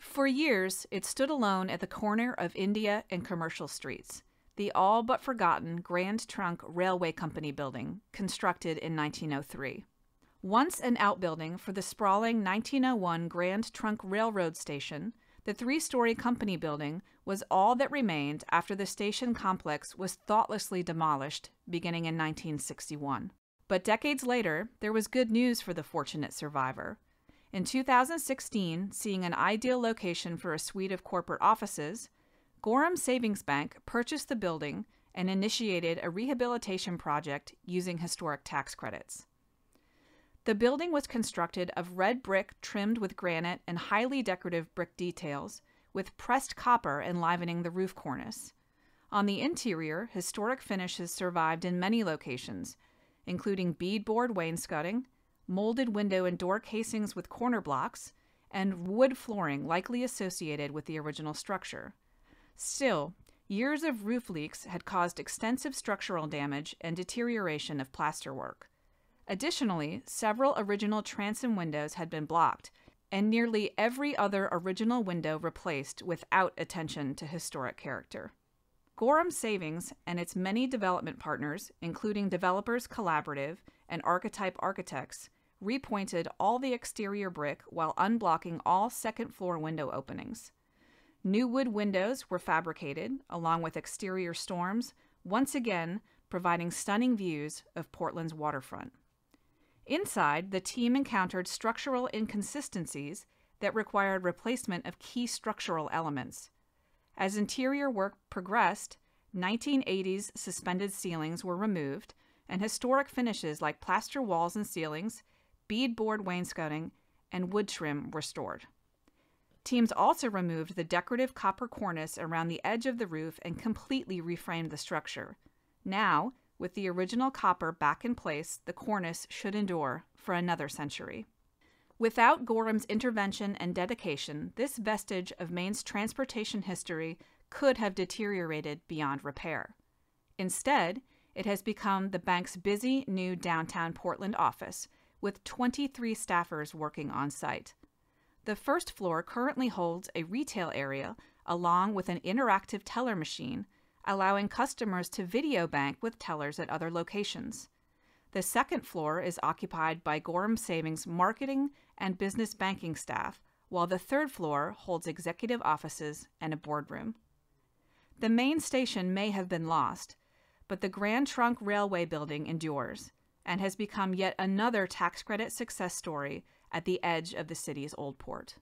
For years, it stood alone at the corner of India and Commercial Streets, the all but forgotten Grand Trunk Railway Company building, constructed in 1903. Once an outbuilding for the sprawling 1901 Grand Trunk Railroad Station, the three story company building was all that remained after the station complex was thoughtlessly demolished beginning in 1961. But decades later, there was good news for the fortunate survivor. In 2016, seeing an ideal location for a suite of corporate offices, Gorham Savings Bank purchased the building and initiated a rehabilitation project using historic tax credits. The building was constructed of red brick trimmed with granite and highly decorative brick details, with pressed copper enlivening the roof cornice. On the interior, historic finishes survived in many locations, including beadboard wainscoting, molded window and door casings with corner blocks, and wood flooring likely associated with the original structure. Still, years of roof leaks had caused extensive structural damage and deterioration of plasterwork. Additionally, several original transom windows had been blocked, and nearly every other original window replaced without attention to historic character. Gorham Savings and its many development partners, including Developers Collaborative and Archetype Architects, repointed all the exterior brick while unblocking all second floor window openings. New wood windows were fabricated, along with exterior storms, once again providing stunning views of Portland's waterfront. Inside, the team encountered structural inconsistencies that required replacement of key structural elements. As interior work progressed, 1980s suspended ceilings were removed, and historic finishes like plaster walls and ceilings, beadboard wainscoting, and wood trim restored. Teams also removed the decorative copper cornice around the edge of the roof and completely reframed the structure. Now, with the original copper back in place, the cornice should endure for another century. Without Gorham's intervention and dedication, this vestige of Maine's transportation history could have deteriorated beyond repair. Instead, it has become the bank's busy new downtown Portland office, with 23 staffers working on site. The first floor currently holds a retail area along with an interactive teller machine allowing customers to video bank with tellers at other locations. The second floor is occupied by Gorham Savings marketing and business banking staff, while the third floor holds executive offices and a boardroom. The main station may have been lost, but the Grand Trunk Railway building endures and has become yet another tax credit success story at the edge of the city's old port.